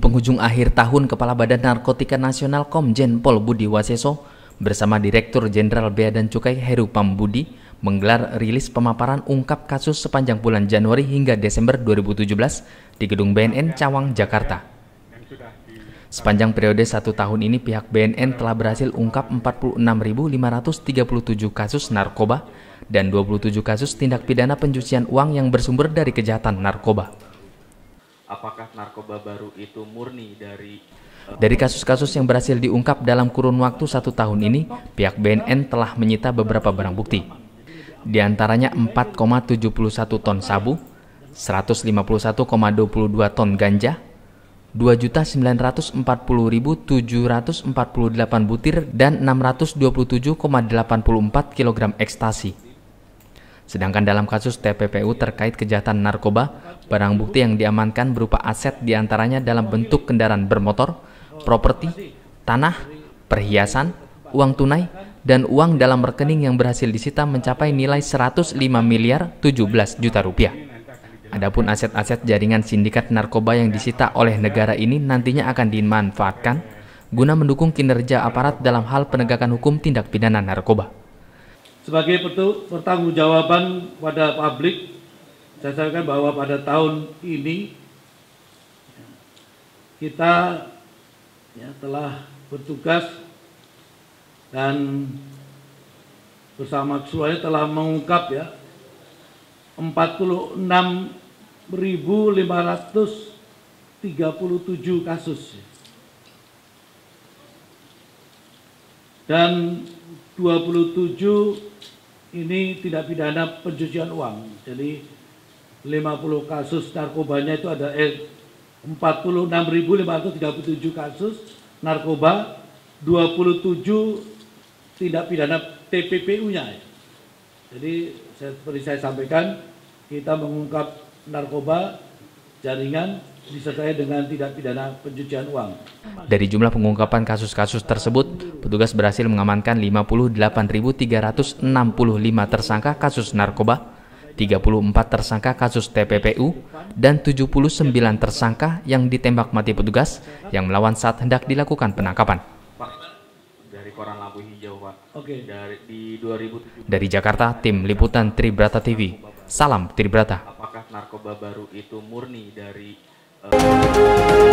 penghujung akhir tahun, Kepala Badan Narkotika Nasional Komjen Pol Budi Waseso bersama Direktur Jenderal Bea dan Cukai Heru Pambudi menggelar rilis pemaparan ungkap kasus sepanjang bulan Januari hingga Desember 2017 di Gedung BNN Cawang, Jakarta. Sepanjang periode satu tahun ini, pihak BNN telah berhasil ungkap 46.537 kasus narkoba dan 27 kasus tindak pidana pencucian uang yang bersumber dari kejahatan narkoba apakah narkoba baru itu murni dari dari kasus-kasus yang berhasil diungkap dalam kurun waktu satu tahun ini, pihak BNN telah menyita beberapa barang bukti. Di antaranya 4,71 ton sabu, 151,22 ton ganja, 2.940.748 butir, dan 627,84 kg ekstasi. Sedangkan dalam kasus TPPU terkait kejahatan narkoba, barang bukti yang diamankan berupa aset di antaranya dalam bentuk kendaraan bermotor, properti, tanah, perhiasan, uang tunai, dan uang dalam rekening yang berhasil disita mencapai nilai 105 miliar 17 juta rupiah. Adapun aset-aset jaringan sindikat narkoba yang disita oleh negara ini nantinya akan dimanfaatkan guna mendukung kinerja aparat dalam hal penegakan hukum tindak pidana narkoba sebagai pertanggungjawaban pada publik saya sampaikan bahwa pada tahun ini kita ya, telah bertugas dan bersama keseluruhannya telah mengungkap ya 46.537 kasus dan 27 ini tidak pidana pencucian uang. Jadi 50 kasus narkobanya itu ada eh, 46.537 kasus narkoba, 27 tidak pidana TPPU-nya. Jadi seperti saya sampaikan, kita mengungkap narkoba jaringan disertai dengan tidak pidana pencucian uang. Dari jumlah pengungkapan kasus-kasus tersebut, petugas berhasil mengamankan 58.365 tersangka kasus narkoba, 34 tersangka kasus TPPU, dan 79 tersangka yang ditembak mati petugas yang melawan saat hendak dilakukan penangkapan. Dari koran lampu hijau, Pak. Oke. Dari di 2007. Dari Jakarta, tim liputan Tribrata TV. Salam Tribrata. Apakah narkoba baru itu murni dari you.